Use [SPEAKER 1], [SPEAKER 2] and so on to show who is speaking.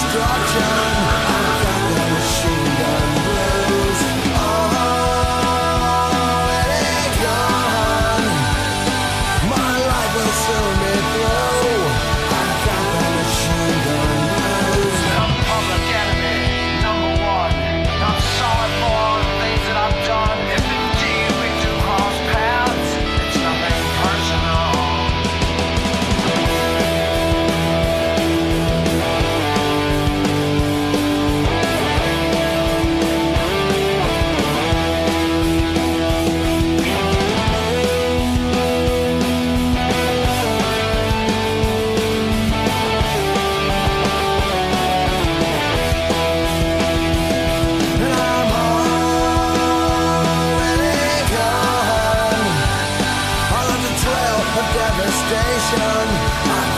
[SPEAKER 1] destruction. Station. I